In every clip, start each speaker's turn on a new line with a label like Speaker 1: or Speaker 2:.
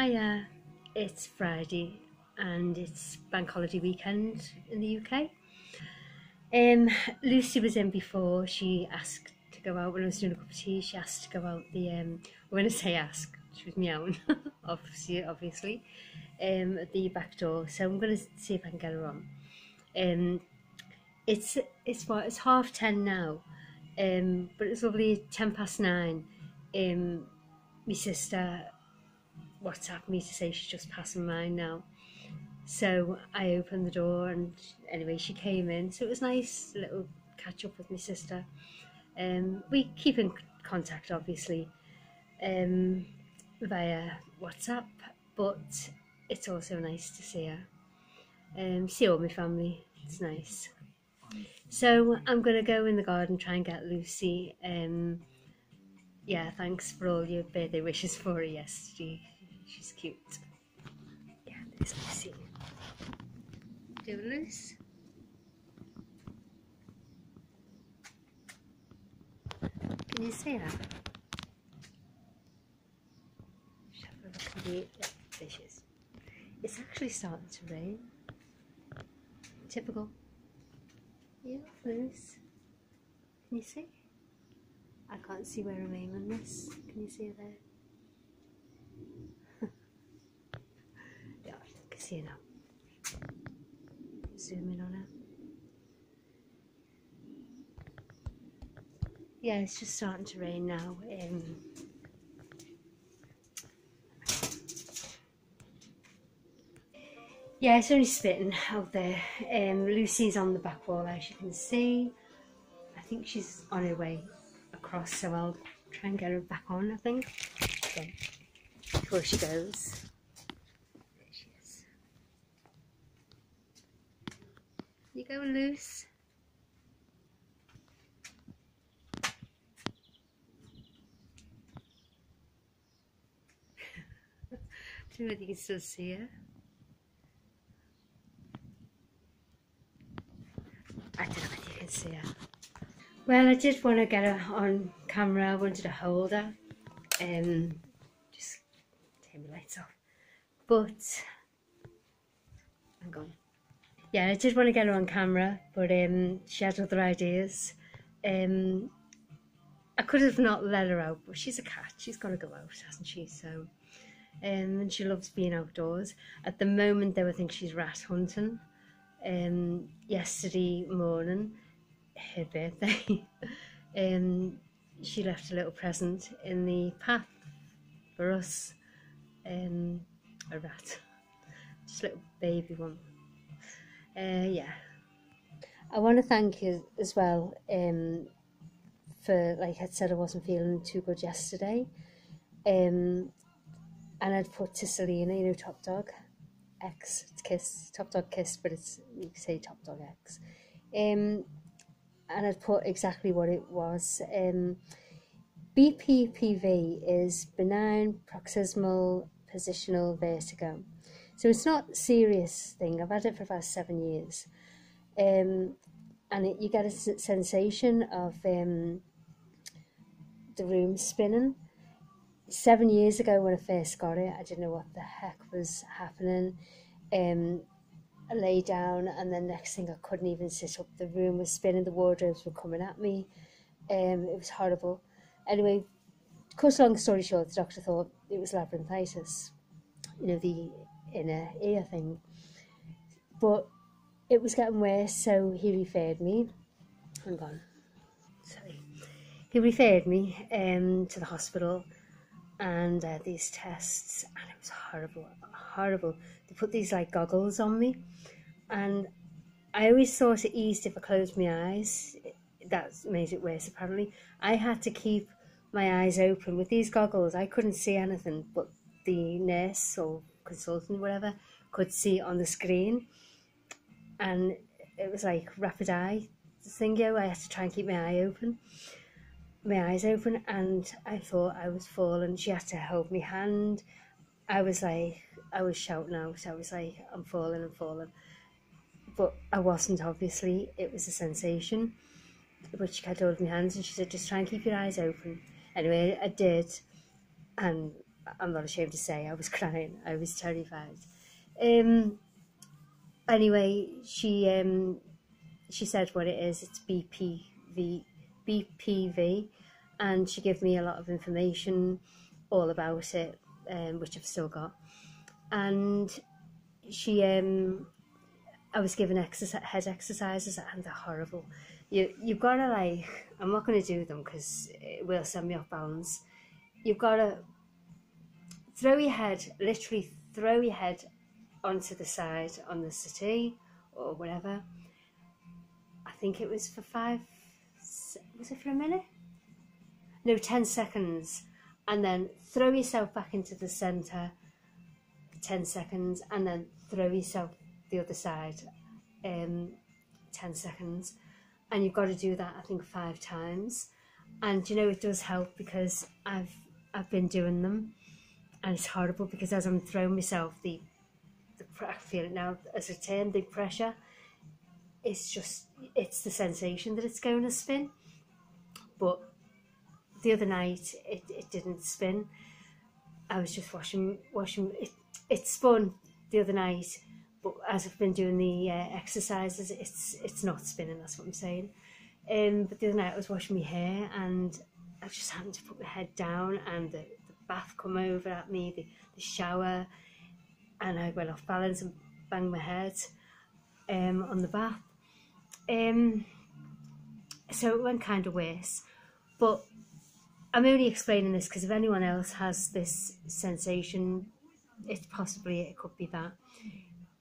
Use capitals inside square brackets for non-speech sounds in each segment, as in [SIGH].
Speaker 1: Hiya, it's Friday and it's bank holiday weekend in the UK. Um, Lucy was in before. She asked to go out when I was doing a cup of tea. She asked to go out the. Um, when I say ask, she was meowing, [LAUGHS] obviously, obviously, um, at the back door. So I'm going to see if I can get her on. Um, it's it's what it's half ten now, um, but it's lovely ten past nine. Um, my sister WhatsApp me to say she's just passing mine now. So I opened the door and anyway she came in. So it was nice little catch up with my sister. Um, we keep in contact obviously um, via WhatsApp, but it's also nice to see her. Um, see all my family. It's nice. So I'm gonna go in the garden try and get Lucy. Um, yeah, thanks for all your birthday wishes for her yesterday. She's cute. Yeah, Lucy. Do loose. Can you see her? Just have look at the is. It's actually starting to rain. Typical. Yeah, loose. Can you see? I can't see where I'm aiming on this. Can you see her there? yeah, I can see now. Zoom in on her. Yeah, it's just starting to rain now. Um, yeah, it's only spitting out there. Um, Lucy's on the back wall, as you can see. I think she's on her way across, so I'll try and get her back on, I think. Okay. Before she goes. There she is. You go loose? [LAUGHS] Don't know you can still see her. I don't know if you can see her. Well, I did want to get her on camera. I wanted to hold her. Um, just turn the lights off. But, I'm gone. Yeah, I did want to get her on camera, but um, she had other ideas. Um, I could have not let her out, but she's a cat. She's got to go out, hasn't she? So, um, and she loves being outdoors. At the moment, though, I think she's rat hunting. Um, yesterday morning, her birthday, [LAUGHS] um, she left a little present in the path for us. Um, a rat, just a little baby one. Uh, yeah. I want to thank you as well um, for, like I said, I wasn't feeling too good yesterday. Um, and I'd put to Selena, you know, Top Dog X, it's Kiss, Top Dog Kiss, but it's, you say Top Dog X. Um, and I'd put exactly what it was. Um, BPPV is benign proximal positional vertigo. So it's not a serious thing. I've had it for about seven years. Um, and it, you get a sensation of um, the room spinning. Seven years ago when I first got it, I didn't know what the heck was happening. Um, I lay down and then next thing I couldn't even sit up. The room was spinning, the wardrobes were coming at me. Um, it was horrible. Anyway, cut long story short, the doctor thought it was labyrinthitis, you know, the inner ear thing. But it was getting worse, so he referred me. Hang on, sorry. He referred me um, to the hospital and uh, these tests, and it was horrible, horrible. They put these like goggles on me, and I always thought it eased if I closed my eyes. That made it worse, apparently. I had to keep my eyes open with these goggles. I couldn't see anything, but the nurse or consultant, whatever, could see on the screen, and it was like rapid eye thing. Yeah, I had to try and keep my eye open my eyes open and I thought I was falling. She had to hold my hand. I was like, I was shouting out. I was like, I'm falling, I'm falling. But I wasn't, obviously. It was a sensation. But she kept holding my hands and she said, just try and keep your eyes open. Anyway, I did. And I'm not ashamed to say I was [LAUGHS] crying. I was terrified. Um, anyway, she um, she said what it is. It's BPV, BPV, and she gave me a lot of information all about it, um, which I've still got. And she, um, I was given exercise, head exercises, and they're horrible. You you've got to like, I'm not going to do them because it will send me off balance. You've got to throw your head, literally throw your head onto the side on the settee or whatever. I think it was for five, was it for a minute? No, 10 seconds. And then throw yourself back into the centre 10 seconds and then throw yourself the other side um, 10 seconds. And you've got to do that, I think, five times. And you know, it does help because I've I've been doing them and it's horrible because as I'm throwing myself, the, the I feel it now as a turn, big pressure. It's just it's the sensation that it's going to spin. But the other night it, it didn't spin. I was just washing washing it. It spun the other night, but as I've been doing the uh, exercises, it's it's not spinning. That's what I'm saying. Um, but the other night I was washing my hair and I just happened to put my head down and the, bath come over at me, the, the shower, and I went off balance and banged my head um, on the bath. Um, so it went kind of worse. But I'm only explaining this because if anyone else has this sensation, it's possibly it could be that.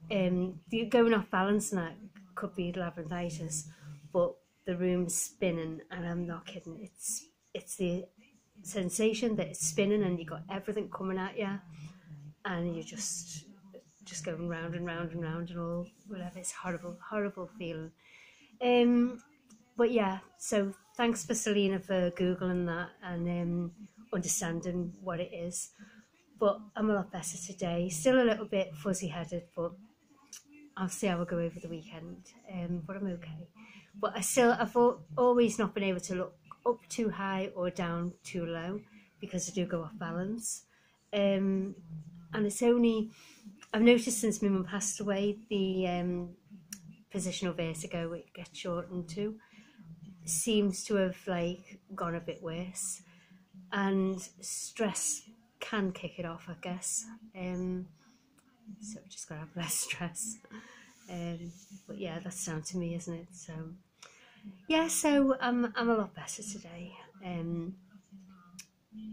Speaker 1: Um, going off balance and that could be labyrinthitis, but the room's spinning, and I'm not kidding. It's it's the sensation that it's spinning and you got everything coming at you and you're just just going round and round and round and all whatever. It's horrible horrible feeling. Um but yeah so thanks for selena for googling that and um understanding what it is. But i'm a lot better today. Still a little bit fuzzy headed but i'll see how i go over the weekend. Um but i'm okay. But i still i've always not been able to look up too high or down too low because I do go off balance. Um, and it's only, I've noticed since my mum passed away, the um, positional vertigo it gets shortened to seems to have like gone a bit worse. And stress can kick it off, I guess. Um, so just gotta have [LAUGHS] less stress. Um, but yeah, that's down to me, isn't it? So yeah, so I'm I'm a lot better today. Um,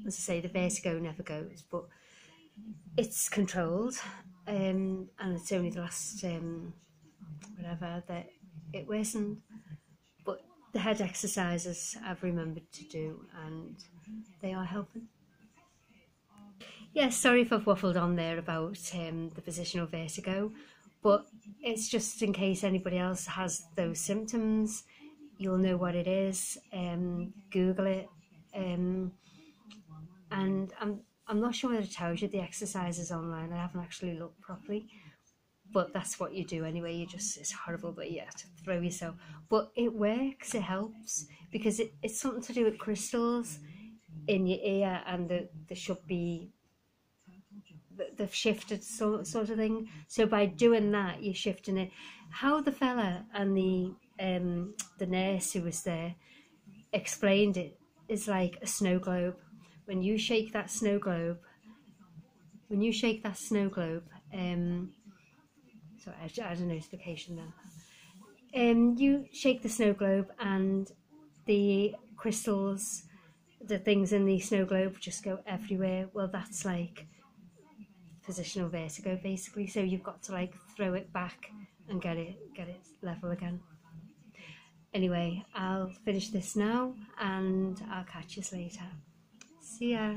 Speaker 1: as I say, the vertigo never goes, but it's controlled, um, and it's only the last um, whatever that it worsened. But the head exercises I've remembered to do, and they are helping. Yeah, sorry if I've waffled on there about um, the positional vertigo, but it's just in case anybody else has those symptoms you'll know what it is. Um, Google it. Um, and I'm I'm not sure whether it tells you the exercises online. I haven't actually looked properly, but that's what you do anyway. You just it's horrible, but you have to throw yourself. But it works. It helps because it, it's something to do with crystals in your ear, and the there should be they've shifted sort of thing. So by doing that, you're shifting it. How the fella and the um, the nurse who was there explained it is like a snow globe. When you shake that snow globe, when you shake that snow globe, um, sorry, I had a notification then. Um, you shake the snow globe and the crystals, the things in the snow globe just go everywhere. Well, that's like positional vertigo basically. So you've got to like throw it back and get it get it level again. Anyway, I'll finish this now and I'll catch you later. See ya.